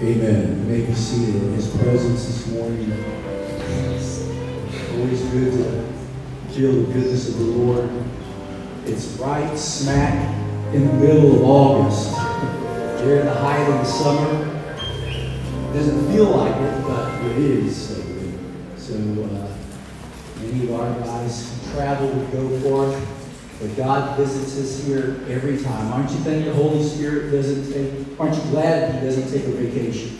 Amen. You may be seated in His presence this morning. It's Always good to feel the goodness of the Lord. It's right smack in the middle of August. You're in the height of the summer. It doesn't feel like it, but it is. So, so uh, many of our guys travel to go forth, but God visits us here every time. Aren't you thankful the Holy Spirit doesn't take, aren't you glad He doesn't take a vacation?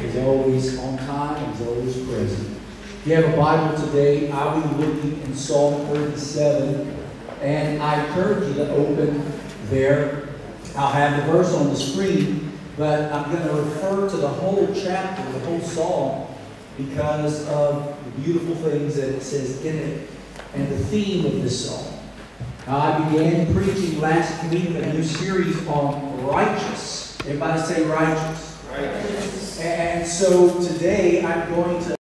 He's always on time, He's always present. If you have a Bible today, I'll be looking in Psalm 37, and I encourage you to open there. I'll have the verse on the screen, but I'm going to refer to the whole chapter, the whole psalm, because of the beautiful things that it says in it and the theme of this psalm. Now, I began preaching last week a new series on righteous. Everybody say righteous. Righteous. And so today I'm going to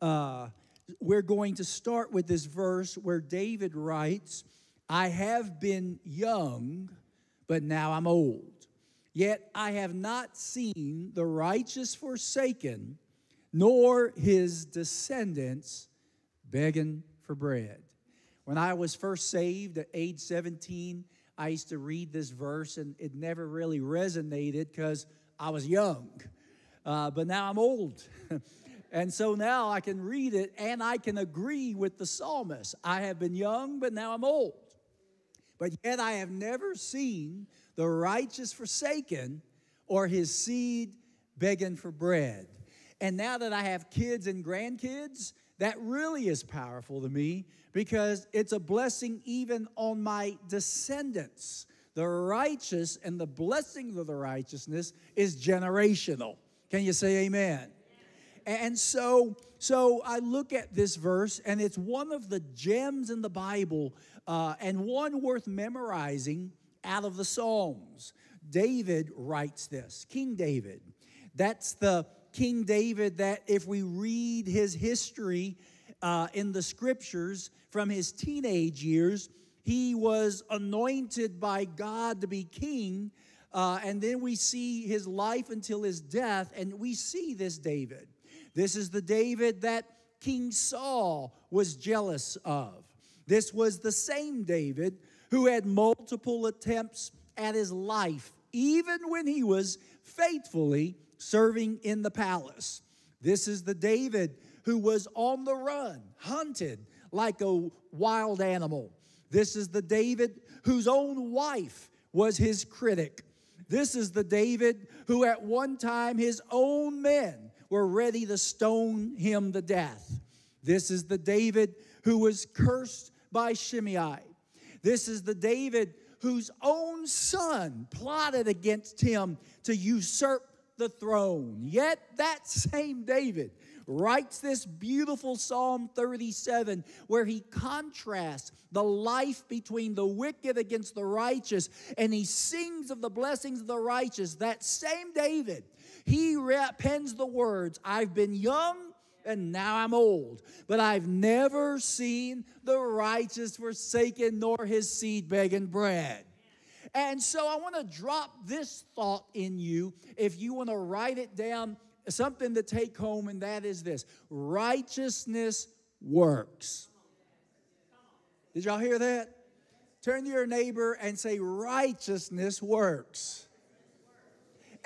uh, we're going to start with this verse where David writes, I have been young, but now I'm old. Yet I have not seen the righteous forsaken, nor his descendants begging for bread. When I was first saved at age 17, I used to read this verse, and it never really resonated because I was young. Uh, but now I'm old. And so now I can read it and I can agree with the psalmist. I have been young, but now I'm old. But yet I have never seen the righteous forsaken or his seed begging for bread. And now that I have kids and grandkids, that really is powerful to me because it's a blessing even on my descendants. The righteous and the blessing of the righteousness is generational. Can you say amen? And so, so I look at this verse, and it's one of the gems in the Bible, uh, and one worth memorizing out of the Psalms. David writes this, King David. That's the King David that, if we read his history uh, in the scriptures from his teenage years, he was anointed by God to be king. Uh, and then we see his life until his death, and we see this David. This is the David that King Saul was jealous of. This was the same David who had multiple attempts at his life, even when he was faithfully serving in the palace. This is the David who was on the run, hunted like a wild animal. This is the David whose own wife was his critic. This is the David who, at one time, his own men were ready to stone him to death. This is the David who was cursed by Shimei. This is the David whose own son plotted against him to usurp the throne. Yet that same David writes this beautiful Psalm 37 where he contrasts the life between the wicked against the righteous and he sings of the blessings of the righteous. That same David he pens the words, I've been young and now I'm old, but I've never seen the righteous forsaken nor his seed begging bread. And so I want to drop this thought in you if you want to write it down, something to take home, and that is this righteousness works. Did y'all hear that? Turn to your neighbor and say, Righteousness works.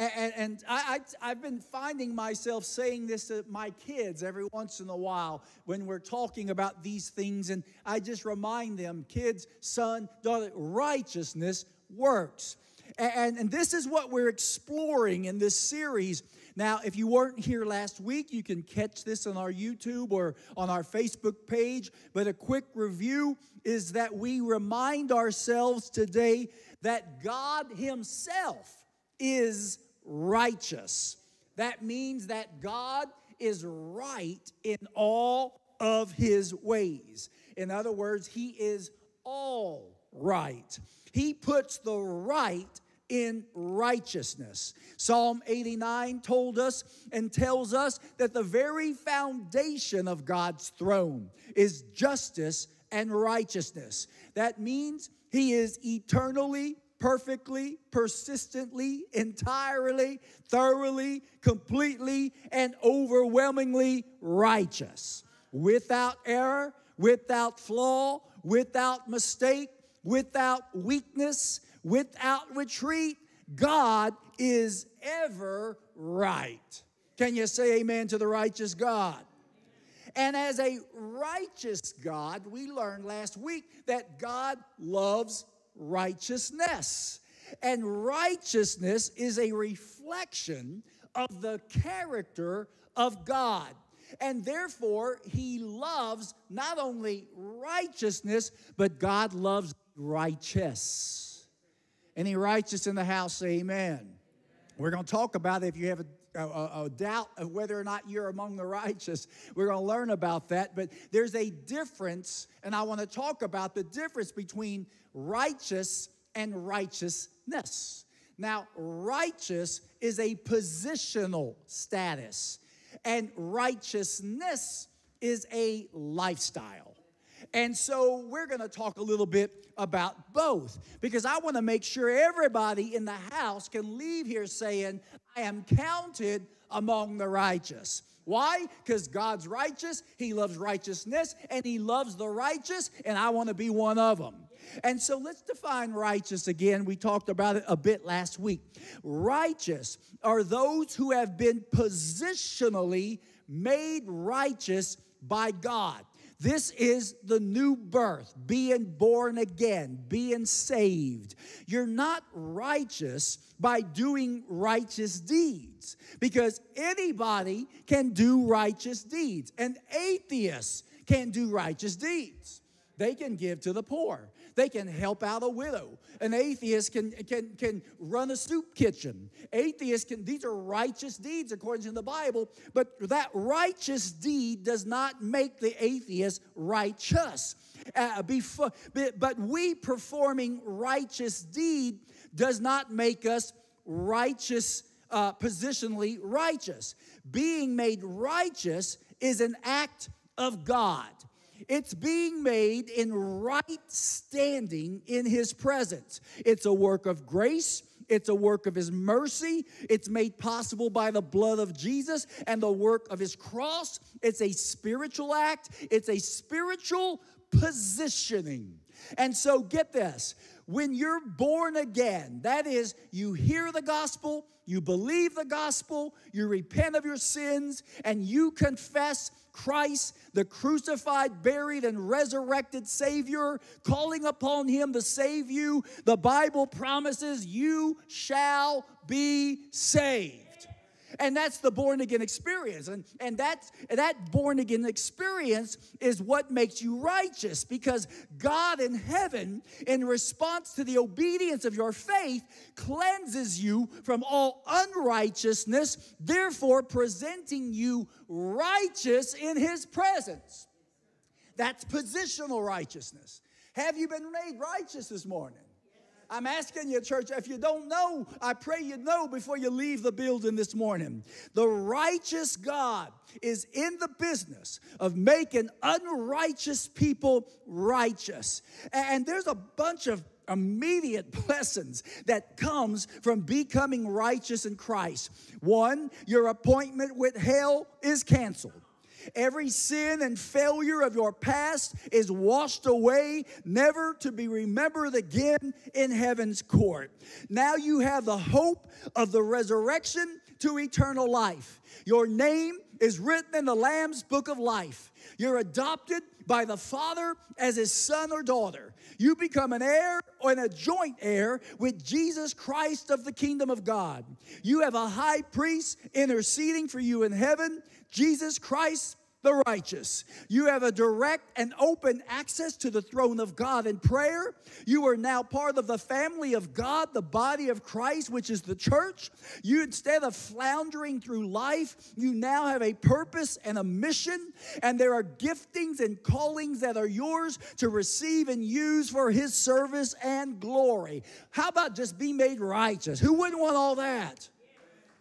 And, and I, I, have been finding myself saying this to my kids every once in a while when we're talking about these things. And I just remind them, kids, son, daughter, righteousness works. And, and this is what we're exploring in this series. Now, if you weren't here last week, you can catch this on our YouTube or on our Facebook page. But a quick review is that we remind ourselves today that God Himself is righteous. That means that God is right in all of his ways. In other words, he is all right. He puts the right in righteousness. Psalm 89 told us and tells us that the very foundation of God's throne is justice and righteousness. That means He is eternally, perfectly, persistently, entirely, thoroughly, completely, and overwhelmingly righteous, without error, without flaw, without mistake, without weakness, without retreat. God is ever right. Can you say amen to the righteous God? And as a righteous God, we learned last week that God loves righteousness. And righteousness is a reflection of the character of God. And therefore, he loves not only righteousness, but God loves righteous. Any righteous in the house, amen. We're going to talk about it if you have a a, doubt of whether or not you're among the righteous. We're going to learn about that, but there's a difference, and I want to talk about the difference between righteous and righteousness. Now, righteous is a positional status, and righteousness is a lifestyle. And so we're going to talk a little bit about both because I want to make sure everybody in the house can leave here saying, I am counted among the righteous. Why? Because God's righteous, He loves righteousness, and He loves the righteous, and I want to be one of them. And so let's define righteous again. We talked about it a bit last week. Righteous are those who have been positionally made righteous by God. This is the new birth, being born again, being saved. You're not righteous by doing righteous deeds because anybody can do righteous deeds. An atheist can do righteous deeds. They can give to the poor. They can help out a widow. An atheist can, can, can run a soup kitchen. Atheists can, these are righteous deeds according to the Bible, but that righteous deed does not make the atheist righteous. Uh, before, but we performing righteous deed does not make us righteous, uh, positionally righteous. Being made righteous is an act of God. It's being made in right standing in His presence. It's a work of grace. It's a work of His mercy. It's made possible by the blood of Jesus and the work of His cross. It's a spiritual act, it's a spiritual positioning. And so, get this when you're born again, that is, you hear the gospel, you believe the gospel, you repent of your sins, and you confess Christ, the crucified, buried, and resurrected Savior, calling upon Him to save you, the Bible promises you shall be saved. And that's the born again experience. And, and that's, that born again experience is what makes you righteous because God in heaven, in response to the obedience of your faith, cleanses you from all unrighteousness, therefore presenting you righteous in his presence. That's positional righteousness. Have you been made righteous this morning? I'm asking you, church, if you don't know, I pray you know before you leave the building this morning. The righteous God is in the business of making unrighteous people righteous. And there's a bunch of immediate blessings that comes from becoming righteous in Christ. One, your appointment with hell is canceled. Every sin and failure of your past is washed away, never to be remembered again in heaven's court. Now you have the hope of the resurrection to eternal life. Your name is written in the Lamb's book of life. You're adopted by the Father as his son or daughter. You become an heir and a joint heir with Jesus Christ of the kingdom of God. You have a high priest interceding for you in heaven Jesus Christ the righteous. You have a direct and open access to the throne of God in prayer. You are now part of the family of God, the body of Christ, which is the church. You, instead of floundering through life, you now have a purpose and a mission, and there are giftings and callings that are yours to receive and use for His service and glory. How about just be made righteous? Who wouldn't want all that?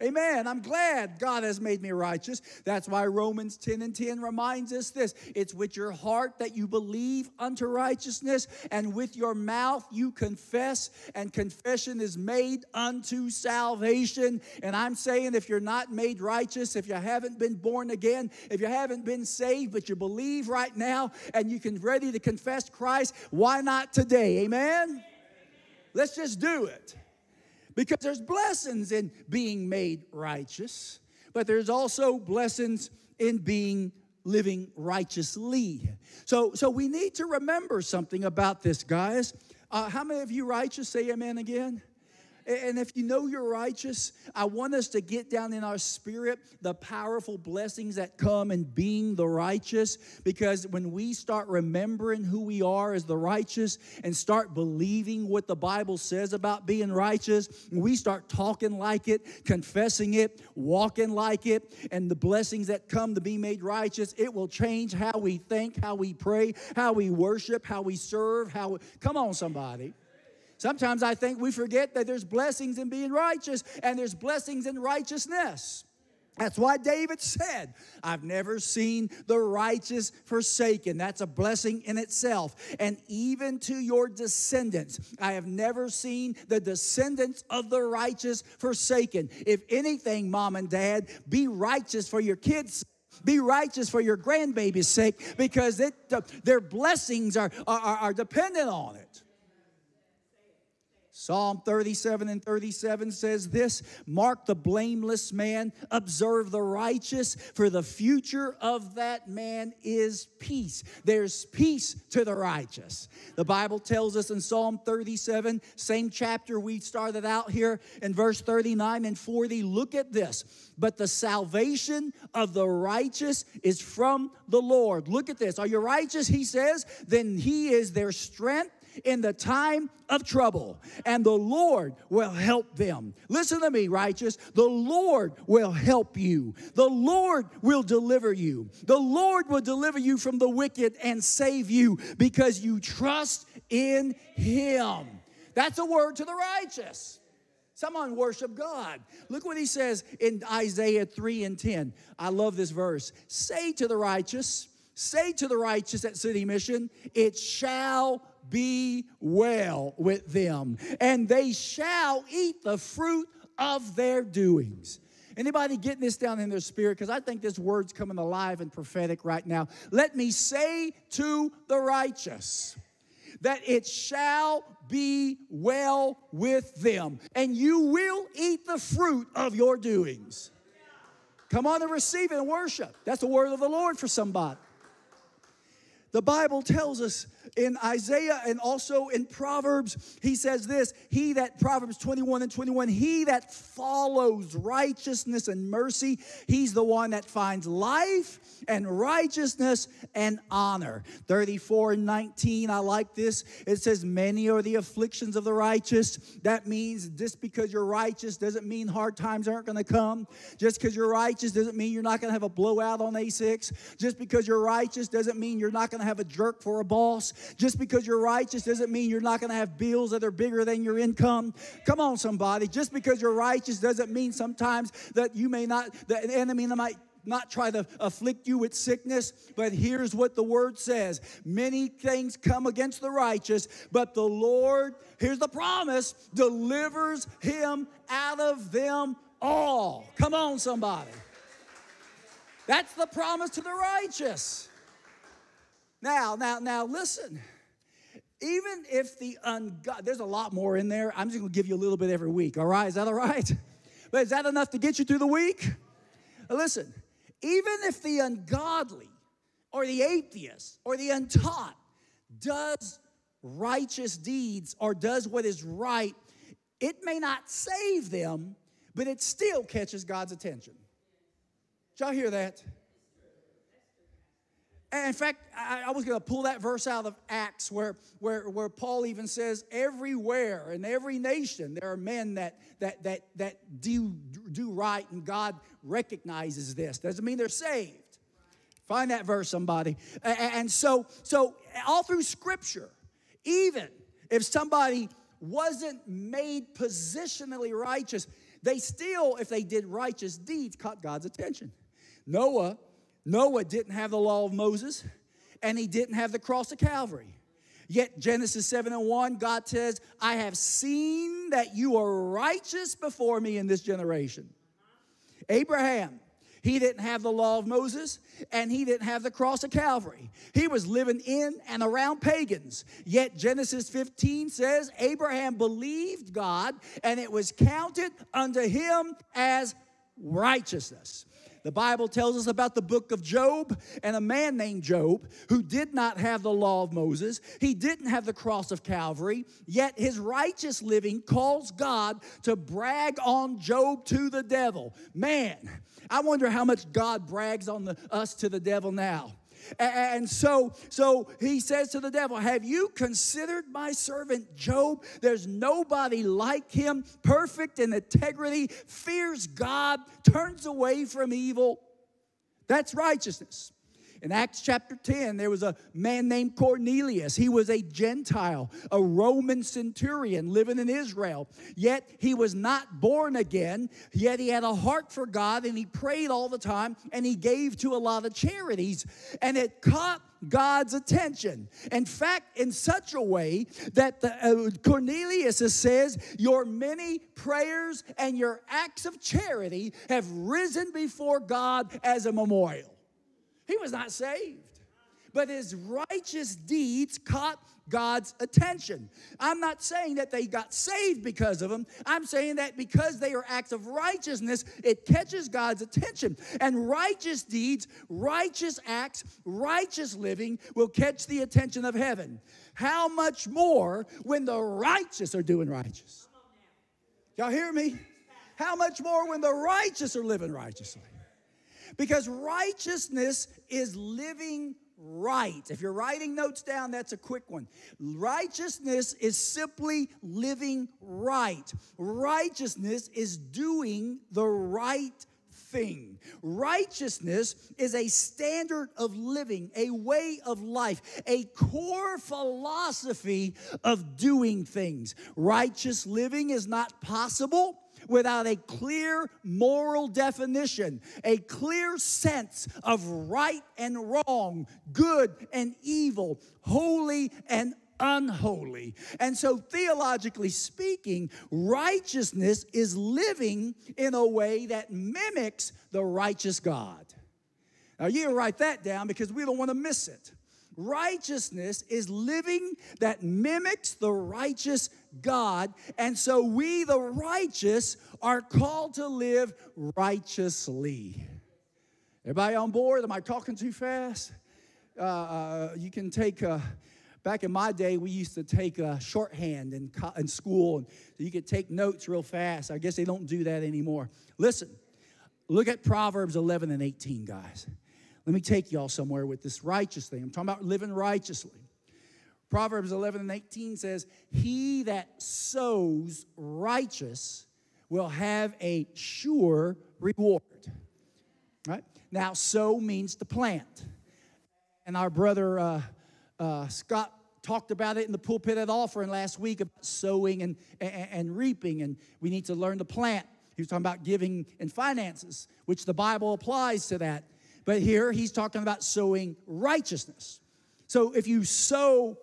Amen. I'm glad God has made me righteous. That's why Romans 10 and 10 reminds us this it's with your heart that you believe unto righteousness, and with your mouth you confess, and confession is made unto salvation. And I'm saying, if you're not made righteous, if you haven't been born again, if you haven't been saved, but you believe right now and you can ready to confess Christ, why not today? Amen? Let's just do it. Because there's blessings in being made righteous, but there's also blessings in being living righteously. So, so we need to remember something about this, guys. Uh, how many of you righteous say amen again? And if you know you're righteous, I want us to get down in our spirit the powerful blessings that come in being the righteous. Because when we start remembering who we are as the righteous and start believing what the Bible says about being righteous, we start talking like it, confessing it, walking like it, and the blessings that come to be made righteous, it will change how we think, how we pray, how we worship, how we serve, how we, come on, somebody. Sometimes I think we forget that there's blessings in being righteous and there's blessings in righteousness. That's why David said, I've never seen the righteous forsaken. That's a blessing in itself. And even to your descendants, I have never seen the descendants of the righteous forsaken. If anything, mom and dad, be righteous for your kids' be righteous for your grandbaby's sake because it, uh, their blessings are, are, are dependent on it. Psalm 37 and 37 says this Mark the blameless man, observe the righteous, for the future of that man is peace. There's peace to the righteous. The Bible tells us in Psalm 37, same chapter we started out here in verse 39 and 40. Look at this. But the salvation of the righteous is from the Lord. Look at this. Are you righteous? He says, then he is their strength in the time of trouble, and the Lord will help them. Listen to me, righteous. The Lord will help you. The Lord will deliver you. The Lord will deliver you from the wicked and save you because you trust in Him. That's a word to the righteous. Someone worship God. Look what he says in Isaiah 3 and 10. I love this verse. Say to the righteous, say to the righteous at City Mission, it shall be well with them, and they shall eat the fruit of their doings. Anybody getting this down in their spirit? Because I think this word's coming alive and prophetic right now. Let me say to the righteous that it shall be well with them, and you will eat the fruit of your doings. Come on and receive it and worship. That's the word of the Lord for somebody. The Bible tells us in Isaiah and also in Proverbs, he says this He that, Proverbs 21 and 21, he that follows righteousness and mercy, he's the one that finds life and righteousness and honor. 34 and 19, I like this. It says, Many are the afflictions of the righteous. That means just because you're righteous doesn't mean hard times aren't going to come. Just because you're righteous doesn't mean you're not going to have a blowout on A6. Just because you're righteous doesn't mean you're not going to have a jerk for a boss. Just because you're righteous doesn't mean you're not going to have bills that are bigger than your income. Come on, somebody. Just because you're righteous doesn't mean sometimes that you may not, the enemy might not try to afflict you with sickness, but here's what the word says Many things come against the righteous, but the Lord, here's the promise, delivers him out of them all. Come on, somebody. That's the promise to the righteous. Now, now, now, listen. Even if the ungodly, there's a lot more in there. I'm just gonna give you a little bit every week, all right? Is that all right? But is that enough to get you through the week? Listen, even if the ungodly or the atheist or the untaught does righteous deeds or does what is right, it may not save them, but it still catches God's attention. Did y'all hear that? In fact, I, I was going to pull that verse out of Acts where, where, where Paul even says, everywhere in every nation, there are men that, that, that, that do, do right, and God recognizes this. Doesn't mean they're saved. Find that verse, somebody. And so, so all through Scripture, even if somebody wasn't made positionally righteous, they still, if they did righteous deeds, caught God's attention. Noah Noah didn't have the law of Moses and he didn't have the cross of Calvary. Yet, Genesis 7 and 1, God says, I have seen that you are righteous before me in this generation. Abraham, he didn't have the law of Moses and he didn't have the cross of Calvary. He was living in and around pagans. Yet Genesis 15 says Abraham believed God and it was counted unto him as righteousness. The Bible tells us about the book of Job and a man named Job who did not have the law of Moses. He didn't have the cross of Calvary, yet his righteous living calls God to brag on Job to the devil. Man, I wonder how much God brags on the, us to the devil now. And so, so he says to the devil, Have you considered my servant Job? There's nobody like him, perfect in integrity, fears God, turns away from evil. That's righteousness. In Acts chapter 10, there was a man named Cornelius. He was a Gentile, a Roman centurion living in Israel. Yet he was not born again, yet he had a heart for God and he prayed all the time and he gave to a lot of charities. And it caught God's attention. In fact, in such a way that the, uh, Cornelius says, Your many prayers and your acts of charity have risen before God as a memorial. He was not saved. But his righteous deeds caught God's attention. I'm not saying that they got saved because of them. I'm saying that because they are acts of righteousness, it catches God's attention. And righteous deeds, righteous acts, righteous living will catch the attention of heaven. How much more when the righteous are doing righteous? Y'all hear me? How much more when the righteous are living righteously? Because righteousness is living right. If you're writing notes down, that's a quick one. Righteousness is simply living right. Righteousness is doing the right thing. Righteousness is a standard of living, a way of life, a core philosophy of doing things. Righteous living is not possible without a clear moral definition, a clear sense of right and wrong, good and evil, holy and unholy. And so, theologically speaking, righteousness is living in a way that mimics the righteous God. Now, you write that down because we don't want to miss it. Righteousness is living that mimics the righteous God. And so we, the righteous, are called to live righteously. Everybody on board? Am I talking too fast? Uh, uh, you can take, uh, back in my day, we used to take a shorthand in, co- in school, and you could take notes real fast. I guess they don't do that anymore. Listen, look at Proverbs 11 and 18, guys. Let me take y'all somewhere with this righteous thing. I'm talking about living righteously. Proverbs 11 and 18 says, He that sows righteous will have a sure reward. Right? Now, sow means to plant. And our brother uh, uh, Scott talked about it in the pulpit at offering last week about sowing and, and, and reaping, and we need to learn to plant. He was talking about giving and finances, which the Bible applies to that. But here he's talking about sowing righteousness. So if you sow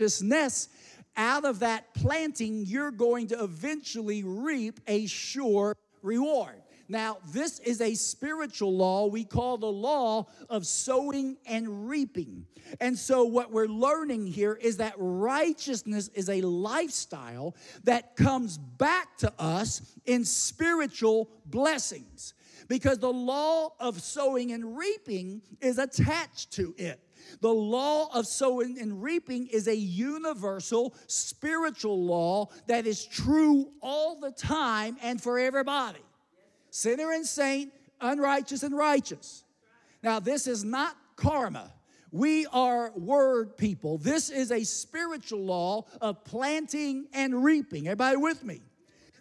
righteousness, out of that planting, you're going to eventually reap a sure reward. Now, this is a spiritual law we call the law of sowing and reaping. And so, what we're learning here is that righteousness is a lifestyle that comes back to us in spiritual blessings because the law of sowing and reaping is attached to it. The law of sowing and reaping is a universal spiritual law that is true all the time and for everybody sinner and saint, unrighteous and righteous. Now, this is not karma. We are word people. This is a spiritual law of planting and reaping. Everybody with me?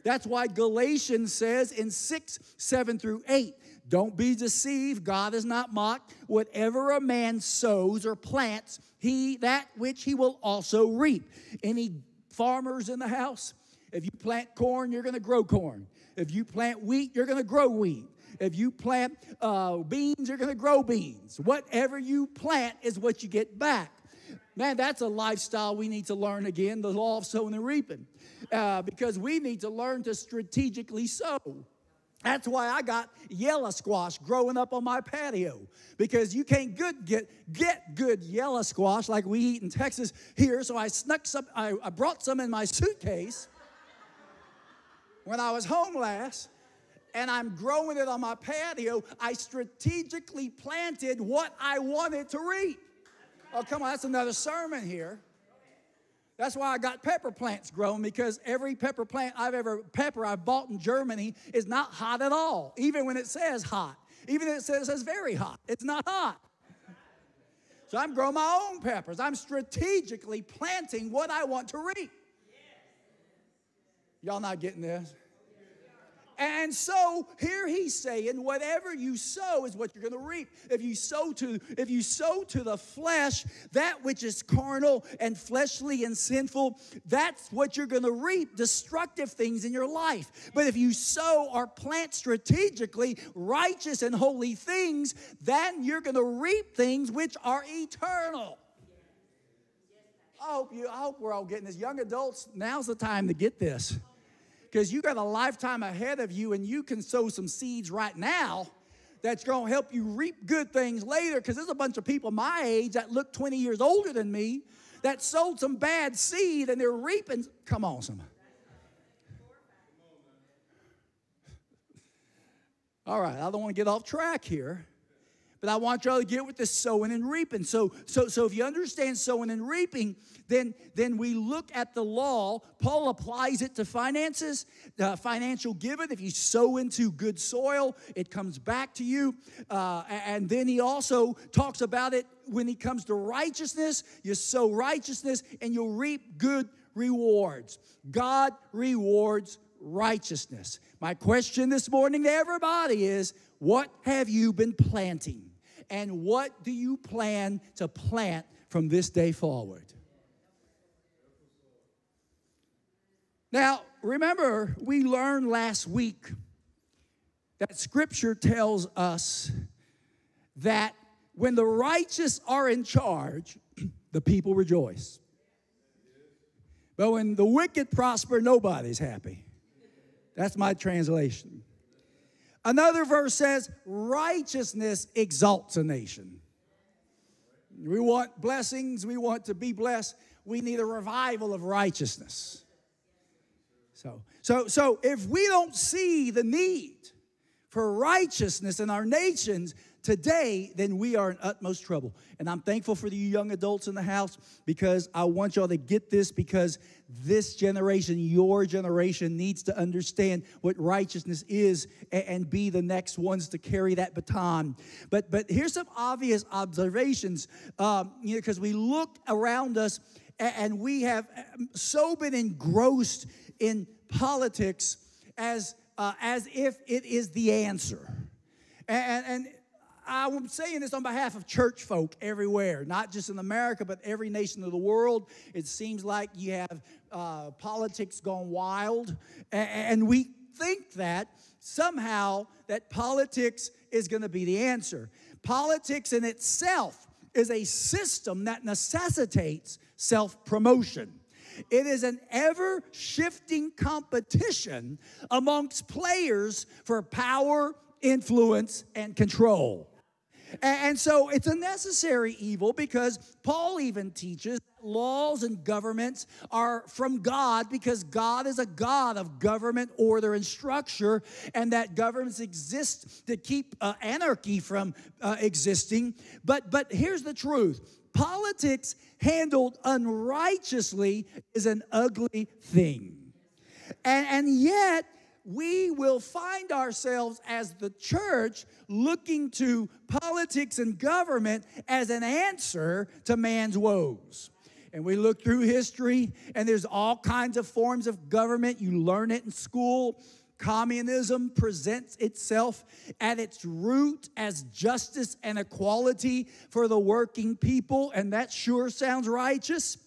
That's why Galatians says in 6, 7 through 8, don't be deceived. God is not mocked. Whatever a man sows or plants, he that which he will also reap. Any farmers in the house? If you plant corn, you're going to grow corn. If you plant wheat, you're going to grow wheat. If you plant uh, beans, you're going to grow beans. Whatever you plant is what you get back. Man, that's a lifestyle we need to learn again the law of sowing and reaping. Uh, because we need to learn to strategically sow. That's why I got yellow squash growing up on my patio because you can't good get get good yellow squash like we eat in Texas here. So I snuck some. I, I brought some in my suitcase when I was home last, and I'm growing it on my patio. I strategically planted what I wanted to reap. Oh, come on, that's another sermon here. That's why I got pepper plants growing because every pepper plant I've ever pepper I've bought in Germany is not hot at all. Even when it says hot, even if it says, it says very hot, it's not hot. So I'm growing my own peppers. I'm strategically planting what I want to reap. Y'all not getting this? And so here he's saying, whatever you sow is what you're going to reap. If you sow to, if you sow to the flesh, that which is carnal and fleshly and sinful, that's what you're going to reap, destructive things in your life. But if you sow or plant strategically righteous and holy things, then you're going to reap things which are eternal. I hope you, I hope we're all getting this. Young adults, now's the time to get this because you got a lifetime ahead of you and you can sow some seeds right now that's going to help you reap good things later. Because there's a bunch of people my age that look 20 years older than me that sowed some bad seed and they're reaping come on some all right i don't want to get off track here but I want y'all to get with the sowing and reaping. So, so, so if you understand sowing and reaping, then, then we look at the law. Paul applies it to finances, uh, financial giving. If you sow into good soil, it comes back to you. Uh, and then he also talks about it when he comes to righteousness. You sow righteousness and you'll reap good rewards. God rewards righteousness. My question this morning to everybody is what have you been planting? And what do you plan to plant from this day forward? Now, remember, we learned last week that scripture tells us that when the righteous are in charge, the people rejoice. But when the wicked prosper, nobody's happy. That's my translation. Another verse says, righteousness exalts a nation. We want blessings, we want to be blessed. We need a revival of righteousness. So, so, so if we don't see the need for righteousness in our nations, today, then we are in utmost trouble. And I'm thankful for the young adults in the house because I want y'all to get this because this generation, your generation, needs to understand what righteousness is and, be the next ones to carry that baton. But but here's some obvious observations, um, you know, because we look around us and we have um, so been engrossed in politics as uh, as if it is the answer. And, and, I'm saying this on behalf of church folk everywhere, not just in America, but every nation of the world. It seems like you have uh, politics gone wild, and we think that somehow that politics is going to be the answer. Politics in itself is a system that necessitates self promotion. It is an ever shifting competition amongst players for power, influence, and control. And so it's a necessary evil because Paul even teaches laws and governments are from God because God is a God of government, order, and structure, and that governments exist to keep uh, anarchy from uh, existing. But but here's the truth: politics handled unrighteously is an ugly thing, and and yet we will find ourselves as the church looking to politics and government as an answer to man's woes. And we look through history, and there's all kinds of forms of government. You learn it in school. Communism presents itself at its root as justice and equality for the working people, and that sure sounds righteous.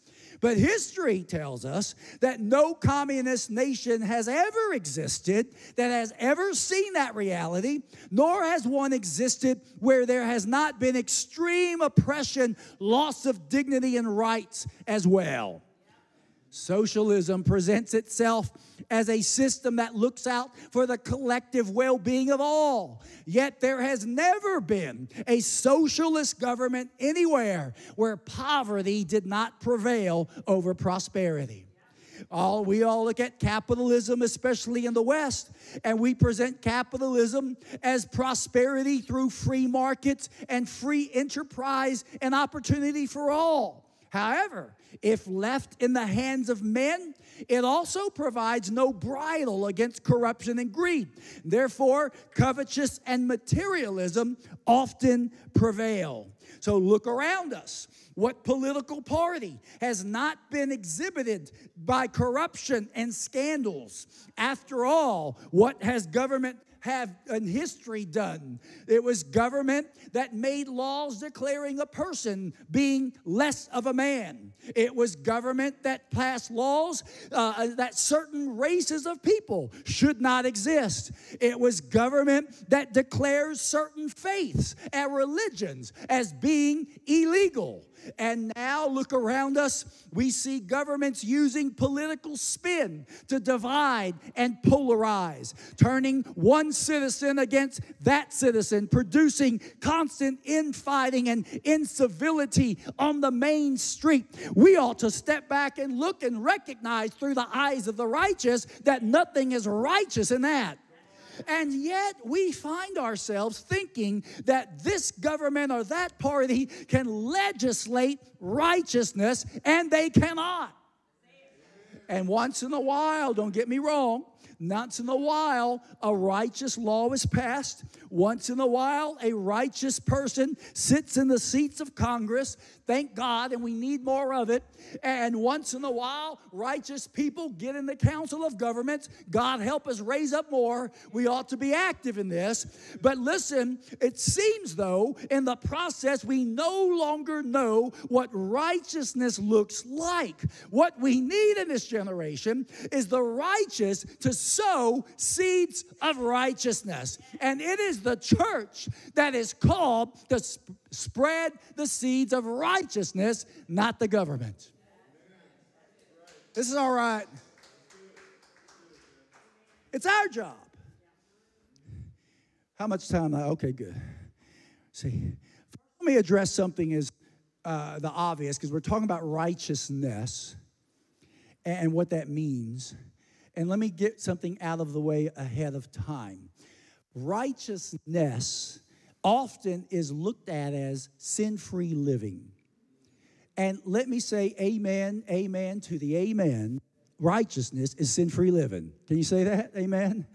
But history tells us that no communist nation has ever existed that has ever seen that reality, nor has one existed where there has not been extreme oppression, loss of dignity and rights as well. Socialism presents itself as a system that looks out for the collective well being of all. Yet there has never been a socialist government anywhere where poverty did not prevail over prosperity. All we all look at capitalism, especially in the West, and we present capitalism as prosperity through free markets and free enterprise and opportunity for all. However, if left in the hands of men, it also provides no bridle against corruption and greed. Therefore, covetous and materialism often prevail. So look around us. What political party has not been exhibited by corruption and scandals? After all, what has government have in history done. It was government that made laws declaring a person being less of a man. It was government that passed laws uh, that certain races of people should not exist. It was government that declares certain faiths and religions as being illegal. And now look around us, we see governments using political spin to divide and polarize, turning one citizen against that citizen, producing constant infighting and incivility on the main street. We ought to step back and look and recognize through the eyes of the righteous that nothing is righteous in that. And yet we find ourselves thinking that this government or that party can legislate righteousness, and they cannot. And once in a while, don't get me wrong, once in a while, a righteous law is passed. Once in a while, a righteous person sits in the seats of Congress. Thank God, and we need more of it. And once in a while, righteous people get in the council of governments. God help us raise up more. We ought to be active in this. But listen, it seems though, in the process, we no longer know what righteousness looks like. What we need in this generation is the righteous to sow seeds of righteousness. And it is the church that is called to sp- spread the seeds of righteousness, not the government. This is all right. It's our job. How much time? Okay, good. See, let me address something as uh, the obvious because we're talking about righteousness and what that means. And let me get something out of the way ahead of time. Righteousness often is looked at as sin free living. And let me say amen, amen to the amen. Righteousness is sin free living. Can you say that? Amen.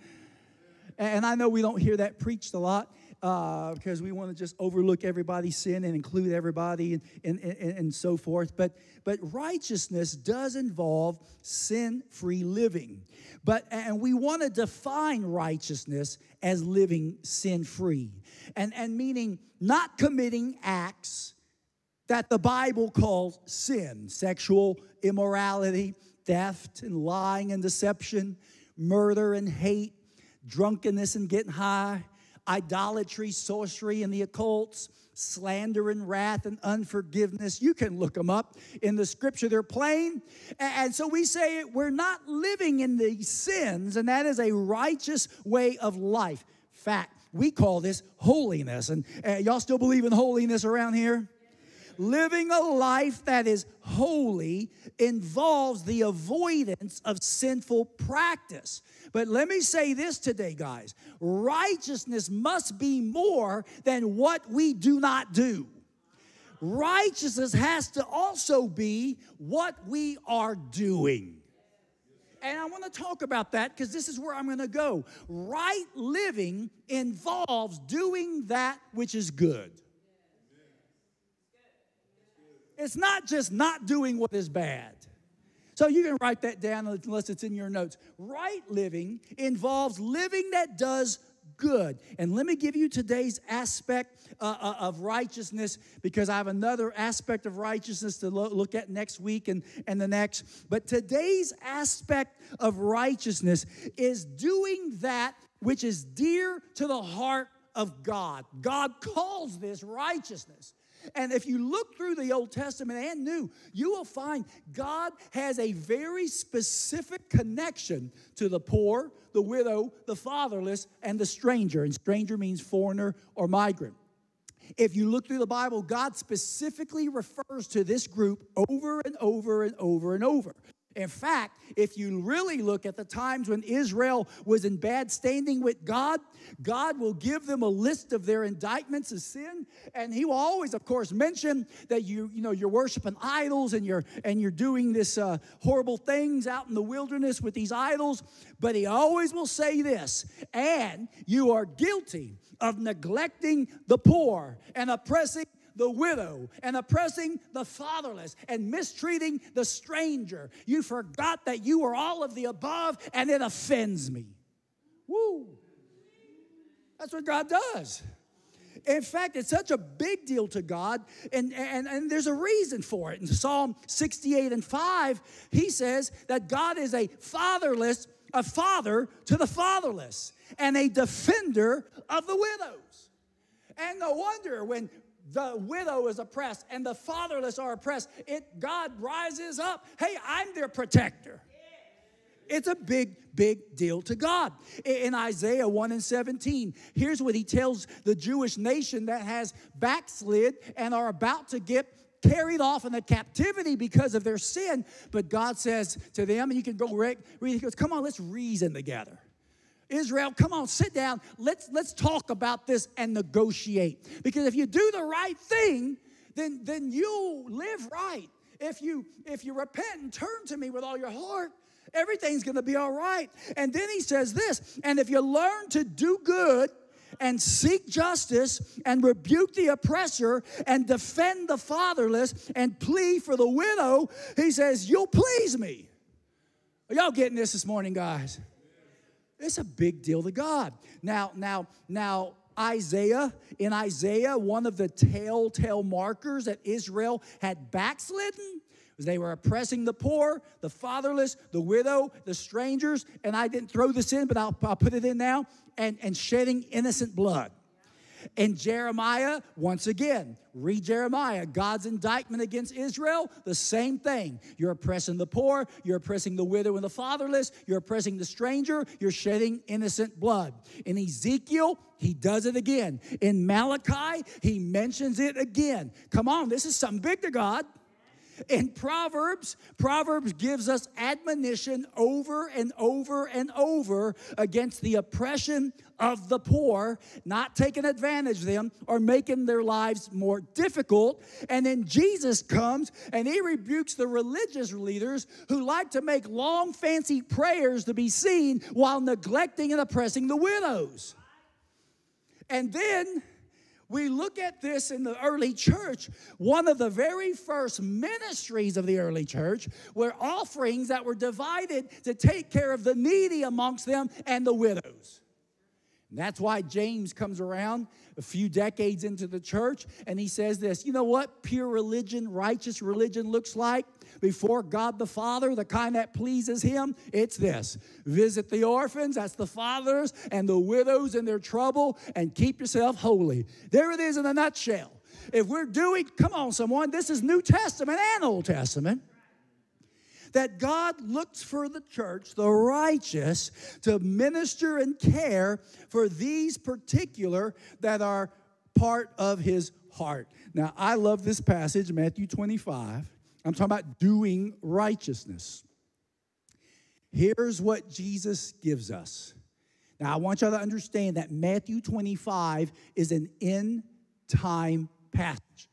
And I know we don't hear that preached a lot uh, because we want to just overlook everybody's sin and include everybody and, and, and, and so forth. But, but righteousness does involve sin free living. But, and we want to define righteousness as living sin free. And, and meaning not committing acts that the Bible calls sin sexual immorality, theft and lying and deception, murder and hate, drunkenness and getting high, idolatry, sorcery, and the occults, slander and wrath and unforgiveness. You can look them up in the scripture, they're plain. And so we say we're not living in these sins, and that is a righteous way of life. Fact, we call this holiness. And uh, y'all still believe in holiness around here? Living a life that is holy involves the avoidance of sinful practice. But let me say this today, guys righteousness must be more than what we do not do. Righteousness has to also be what we are doing. And I want to talk about that because this is where I'm going to go. Right living involves doing that which is good. It's not just not doing what is bad. So you can write that down unless it's in your notes. Right living involves living that does good. And let me give you today's aspect uh, uh, of righteousness because I have another aspect of righteousness to lo- look at next week and, and the next. But today's aspect of righteousness is doing that which is dear to the heart of God. God calls this righteousness. And if you look through the Old Testament and New, you will find God has a very specific connection to the poor, the widow, the fatherless, and the stranger. And stranger means foreigner or migrant. If you look through the Bible, God specifically refers to this group over and over and over and over. In fact, if you really look at the times when Israel was in bad standing with God, God will give them a list of their indictments of sin, and He will always, of course, mention that you, you know, you're worshiping idols and you're and you're doing this uh, horrible things out in the wilderness with these idols. But He always will say this, and you are guilty of neglecting the poor and oppressing the widow and oppressing the fatherless and mistreating the stranger. You forgot that you were all of the above and it offends me. Woo. That's what God does. In fact, it's such a big deal to God, and, and, and there's a reason for it. In Psalm 68 and 5, he says that God is a fatherless, a father to the fatherless, and a defender of the widows. And no wonder when the widow is oppressed and the fatherless are oppressed, it God rises up. Hey, I'm their protector. It's a big, big deal to God. In Isaiah 1 and 17, here's what he tells the Jewish nation that has backslid and are about to get carried off in the captivity because of their sin. But God says to them, and you can go read, he goes, Come on, let's reason together. Israel, come on, sit down. Let's, let's talk about this and negotiate. Because if you do the right thing, then, then you'll live right. If you if you repent and turn to me with all your heart, everything's gonna be all right. And then he says this, and if you learn to do good and seek justice and rebuke the oppressor and defend the fatherless and plea for the widow, he says, You'll please me. Are y'all getting this this morning, guys? It's a big deal to God. Now, now, now, Isaiah, in Isaiah, one of the telltale markers that Israel had backslidden was they were oppressing the poor, the fatherless, the widow, the strangers, and I didn't throw this in, but I'll, I'll put it in now, and, and shedding innocent blood. In Jeremiah, once again, read Jeremiah, God's indictment against Israel, the same thing. You're oppressing the poor, you're oppressing the widow and the fatherless, you're oppressing the stranger, you're shedding innocent blood. In Ezekiel, he does it again. In Malachi, he mentions it again. Come on, this is something big to God. In Proverbs, Proverbs gives us admonition over and over and over against the oppression of the poor, not taking advantage of them or making their lives more difficult. And then Jesus comes and he rebukes the religious leaders who like to make long, fancy prayers to be seen while neglecting and oppressing the widows. And then we look at this in the early church. One of the very first ministries of the early church were offerings that were divided to take care of the needy amongst them and the widows. That's why James comes around a few decades into the church and he says this You know what pure religion, righteous religion looks like before God the Father, the kind that pleases Him? It's this visit the orphans, that's the fathers, and the widows in their trouble, and keep yourself holy. There it is in a nutshell. If we're doing, come on, someone, this is New Testament and Old Testament that God looks for the church, the righteous, to minister and care for these particular that are part of his heart. Now, I love this passage, Matthew 25. I'm talking about doing righteousness. Here's what Jesus gives us. Now, I want y'all to understand that Matthew 25 is an end time passage.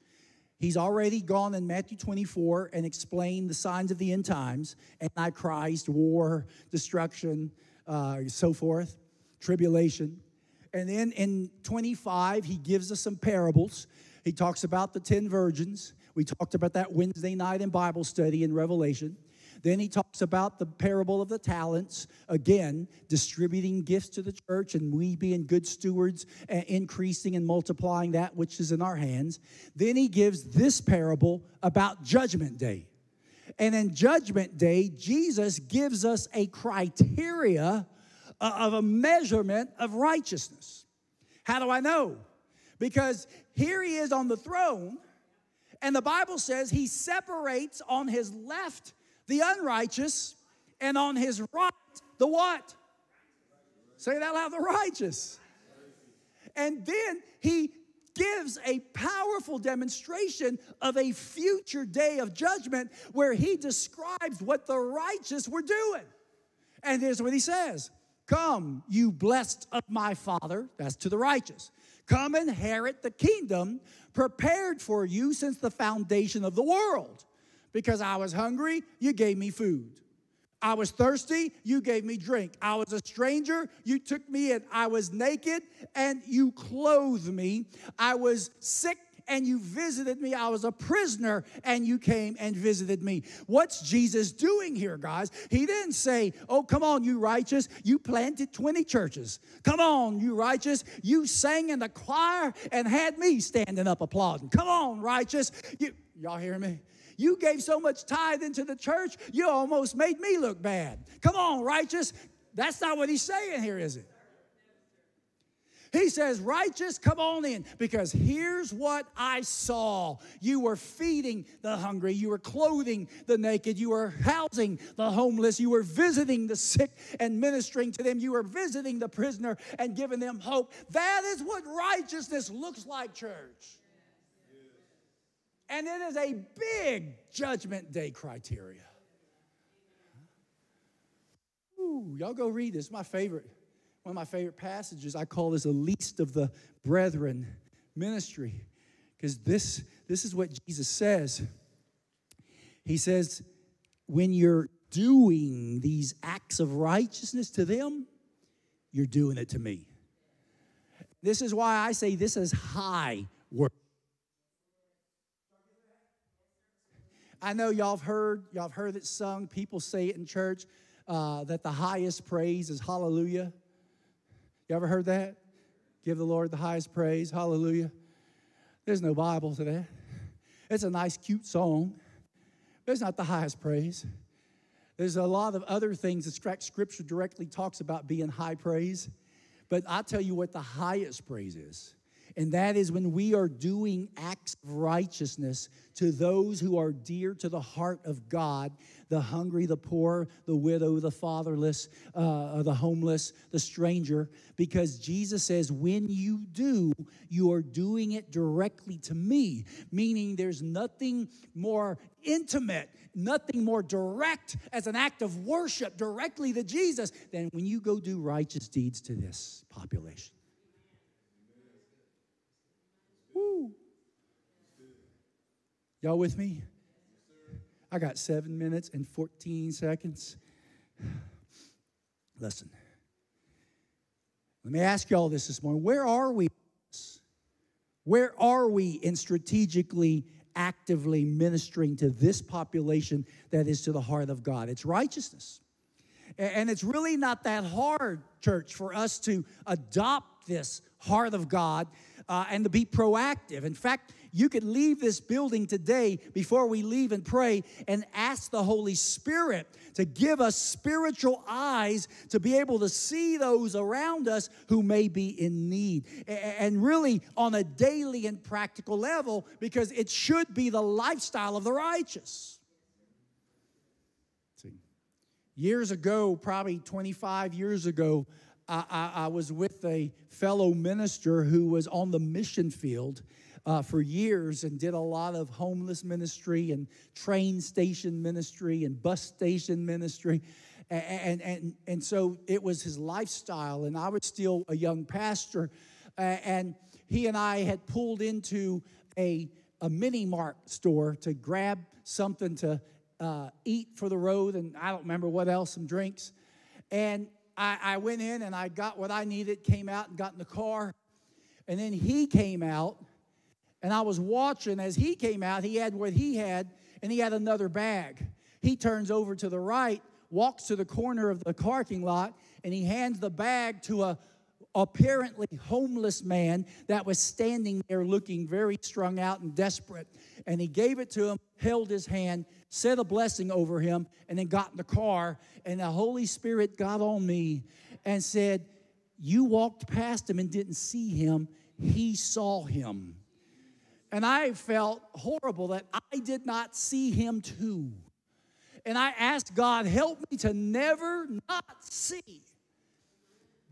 He's already gone in Matthew 24 and explained the signs of the end times Antichrist, war, destruction, uh, so forth, tribulation. And then in 25, he gives us some parables. He talks about the 10 virgins. We talked about that Wednesday night in Bible study in Revelation. Then he talks about the parable of the talents, again, distributing gifts to the church and we being good stewards, and increasing and multiplying that which is in our hands. Then he gives this parable about Judgment Day. And in Judgment Day, Jesus gives us a criteria uh, of a measurement of righteousness. How do I know? Because here he is on the throne, and the Bible says he separates on his left the unrighteous, and on his right, the what? Say that loud, the righteous. And then he gives a powerful demonstration of a future day of judgment where he describes what the righteous were doing. And here's what he says Come, you blessed of my Father, that's to the righteous. Come inherit the kingdom prepared for you since the foundation of the world. Because I was hungry, you gave me food. I was thirsty, you gave me drink. I was a stranger, you took me in. I was naked, and you clothed me. I was sick, and you visited me. I was a prisoner and you came and visited me. What's Jesus doing here, guys? He didn't say, Oh, come on, you righteous. You planted 20 churches. Come on, you righteous. You sang in the choir and had me standing up applauding. Come on, righteous. You, y'all hear me? You gave so much tithe into the church, you almost made me look bad. Come on, righteous. That's not what he's saying here, is it? He says, Righteous, come on in, because here's what I saw. You were feeding the hungry, you were clothing the naked, you were housing the homeless, you were visiting the sick and ministering to them, you were visiting the prisoner and giving them hope. That is what righteousness looks like, church. And it is a big judgment day criteria. Ooh, y'all go read this. My favorite, one of my favorite passages. I call this the least of the brethren ministry. Because this, this is what Jesus says. He says, when you're doing these acts of righteousness to them, you're doing it to me. This is why I say this is high work. I know y'all have heard, y'all have heard it sung. People say it in church uh, that the highest praise is hallelujah. You ever heard that? Give the Lord the highest praise, hallelujah. There's no Bible to that. It's a nice, cute song, but it's not the highest praise. There's a lot of other things that Scripture directly talks about being high praise, but I'll tell you what the highest praise is and that is when we are doing acts of righteousness to those who are dear to the heart of God the hungry, the poor, the widow, the fatherless, uh, the homeless, the stranger, because Jesus says, when you do, you are doing it directly to me, meaning there's nothing more intimate, nothing more direct as an act of worship directly to Jesus than when you go do righteous deeds to this population. Y'all with me? I got seven minutes and 14 seconds. Listen, let me ask y'all this this morning. Where are we? Where are we in strategically, actively ministering to this population that is to the heart of God? It's righteousness. And it's really not that hard, church, for us to adopt this heart of God uh, and to be proactive. In fact, you could leave this building today before we leave and pray and ask the Holy Spirit to give us spiritual eyes to be able to see those around us who may be in need. And really on a daily and practical level, because it should be the lifestyle of the righteous. See, years ago, probably 25 years ago, I, I, I was with a fellow minister who was on the mission field uh, for years and did a lot of homeless ministry and train station ministry and bus station ministry. And, and, and so it was his lifestyle. And I was still a young pastor. and he and I had pulled into a, a mini mart store to grab something to uh, eat for the road, and I don't remember what else, some drinks. And I, I went in and I got what I needed, came out and got in the car. And then he came out, and I was watching as he came out. He had what he had, and he had another bag. He turns over to the right, walks to the corner of the parking lot, and he hands the bag to a apparently homeless man that was standing there looking very strung out and desperate. And he gave it to him, held his hand, said a blessing over him, and then got in the car. And the Holy Spirit got on me and said, You walked past him and didn't see him, he saw him. And I felt horrible that I did not see him too. And I asked God, help me to never not see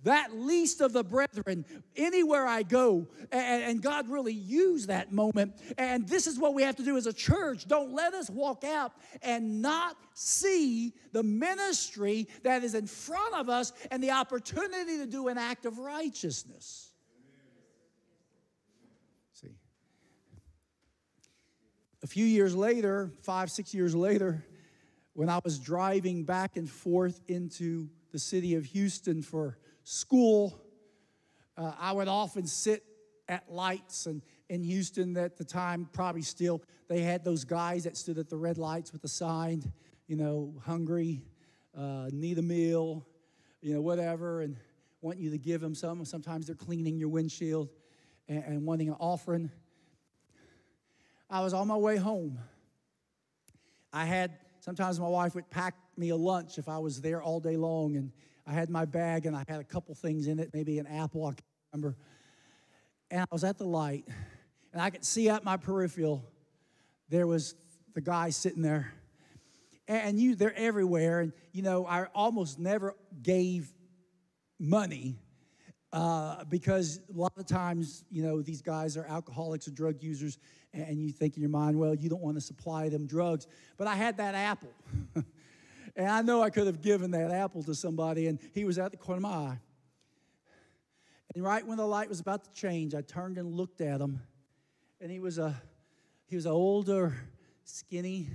that least of the brethren anywhere I go. And, and, God really used that moment. And this is what we have to do as a church. Don't let us walk out and not see the ministry that is in front of us and the opportunity to do an act of righteousness. See, a few years later, five, six years later, when I was driving back and forth into the city of Houston for school, uh, I would often sit at lights and in Houston at the time, probably still, they had those guys that stood at the red lights with the sign, you know, hungry, uh, need a meal, you know, whatever, and want you to give them some. Sometimes they're cleaning your windshield and, and wanting an offering. I was on my way home. I had, sometimes my wife would pack me a lunch if I was there all day long, and I had my bag and I had a couple things in it, maybe an apple, I can't remember. And I was at the light, and I could see out my peripheral there was the guy sitting there. And you, they're everywhere. And, you know, I almost never gave money uh, because a lot of times, you know, these guys are alcoholics or drug users, and you think in your mind, well, you don't want to supply them drugs. But I had that apple. And I know I could have given that apple to somebody, and he was at the corner of my eye. And right when the light was about to change, I turned and looked at him, and he was a he was an older, skinny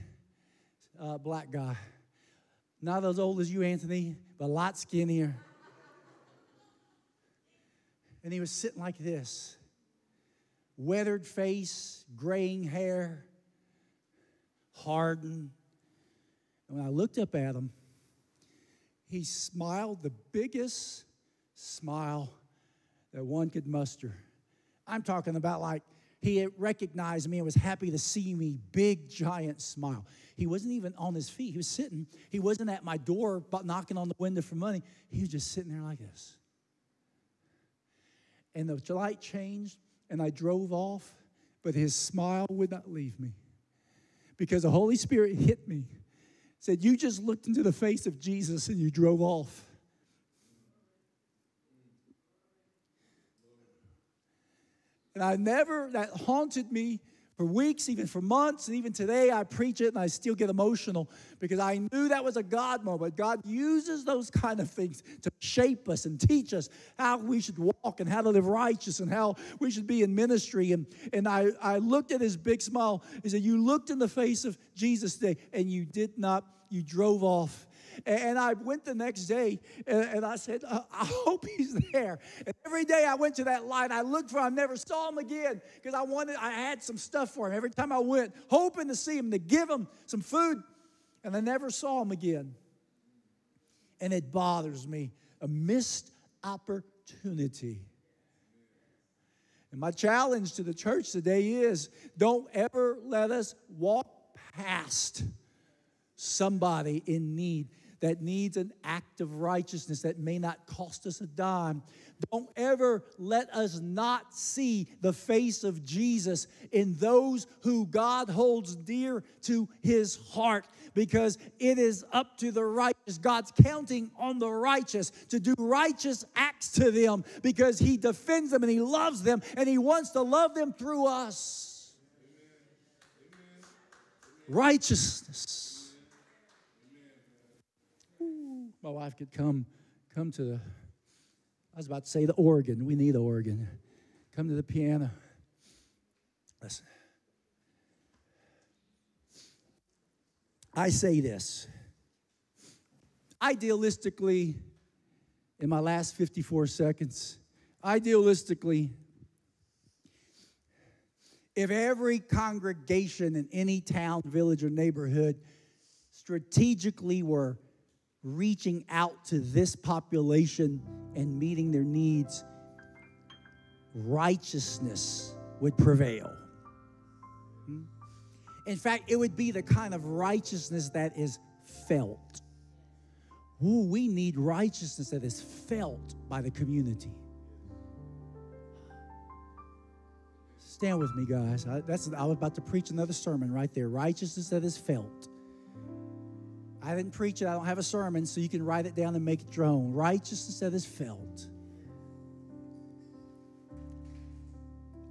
uh, black guy. Not as old as you, Anthony, but a lot skinnier. and he was sitting like this weathered face, graying hair, hardened, and when I looked up at him, he smiled the biggest smile that one could muster. I'm talking about like he recognized me and was happy to see me, big, giant smile. He wasn't even on his feet. He was sitting, he wasn't at my door knocking on the window for money. He was just sitting there like this. And the light changed and I drove off, but his smile would not leave me because the Holy Spirit hit me said, You just looked into the face of Jesus and you drove off. And I never, that haunted me for weeks, even for months, and even today I preach it and I still get emotional because I knew that was a God moment. God uses those kind of things to shape us and teach us how we should walk and how to live righteous and how we should be in ministry. And, and I, I looked at his big smile. He said, You looked in the face of Jesus today and you did not, you drove off and I went the next day and I said, I hope he's there. And every day I went to that light, I looked for him, I never saw him again because I wanted, I had some stuff for him. Every time I went, hoping to see him, to give him some food, and I never saw him again. And it bothers me a missed opportunity. And my challenge to the church today is don't ever let us walk past somebody in need that needs an act of righteousness that may not cost us a dime. Don't ever let us not see the face of Jesus in those who God holds dear to his heart because it is up to the righteous. God's counting on the righteous to do righteous acts to them because he defends them and he loves them and he wants to love them through us. Righteousness my wife could come come to the I was about to say the organ. We need the organ. Come to the piano. Listen. I say this. Idealistically, in my last 54 seconds, idealistically, if every congregation in any town, village, or neighborhood strategically were reaching out to this population and meeting their needs, righteousness would prevail. Hmm? In fact, it would be the kind of righteousness that is felt. Ooh, we need righteousness that is felt by the community. Stand with me, guys. I, that's, I was about to preach another sermon right there. Righteousness that is felt. I didn't preach it, I don't have a sermon, so you can write it down and make it your own. Righteousness that is felt.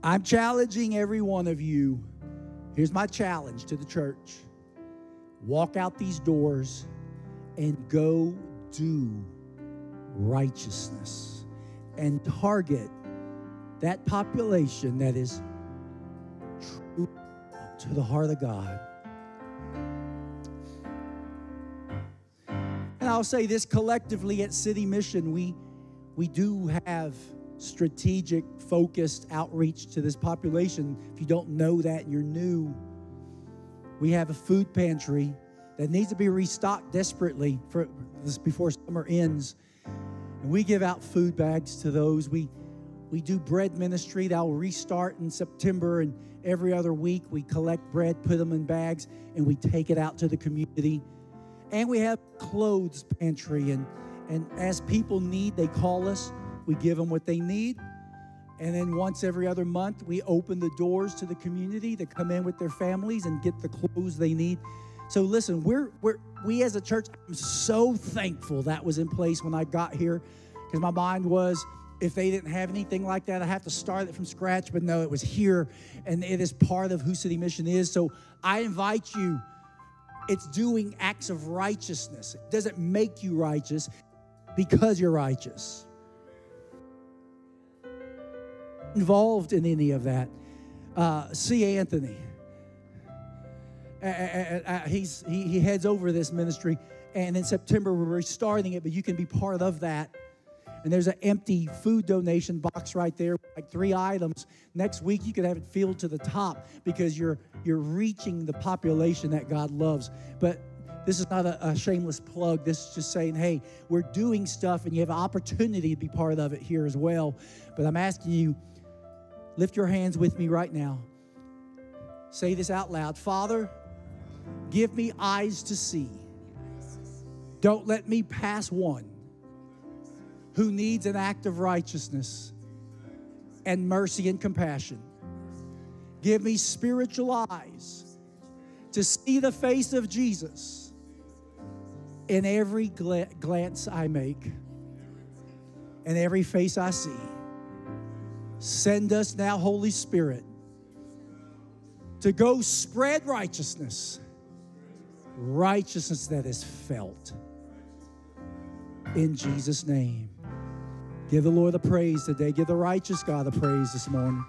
I'm challenging every one of you. Here's my challenge to the church walk out these doors and go do righteousness and target that population that is true to the heart of God. I'll say this collectively at City Mission, we, we do have strategic, focused outreach to this population. If you don't know that and you're new, we have a food pantry that needs to be restocked desperately for this before summer ends. And we give out food bags to those. We we do bread ministry that will restart in September and every other week we collect bread, put them in bags, and we take it out to the community. And we have clothes pantry and and as people need, they call us we give them what they need. And then once every other month, we open the doors to the community to come in with their families and get the clothes they need. So listen, we're, we're we as a church, I'm so thankful that was in place when I got here because my mind was if they didn't have anything like that, I have to start it from scratch. But no, it was here and it is part of who City Mission is. So I invite you, it's doing acts of righteousness. It doesn't make you righteous because you're righteous involved in any of that. Uh, C. Anthony, uh, he's, he, he heads over this ministry, and in September we're restarting it, but you can be part of that. And there's an empty food donation box right there, like three items. Next week you could have it filled to the top because you're you're reaching the population that God loves. But this is not a, a, shameless plug. This is just saying, hey, we're doing stuff and you have an opportunity to be part of it here as well. But I'm asking you, Lift your hands with me right now. Say this out loud Father, give me eyes to see. Don't let me pass one who needs an act of righteousness and mercy and compassion. Give me spiritual eyes to see the face of Jesus in every glance I make and every face I see. Send us now, Holy Spirit, to go spread righteousness, righteousness that is felt. In Jesus' name. Give the Lord the praise today. Give the righteous God the praise this morning.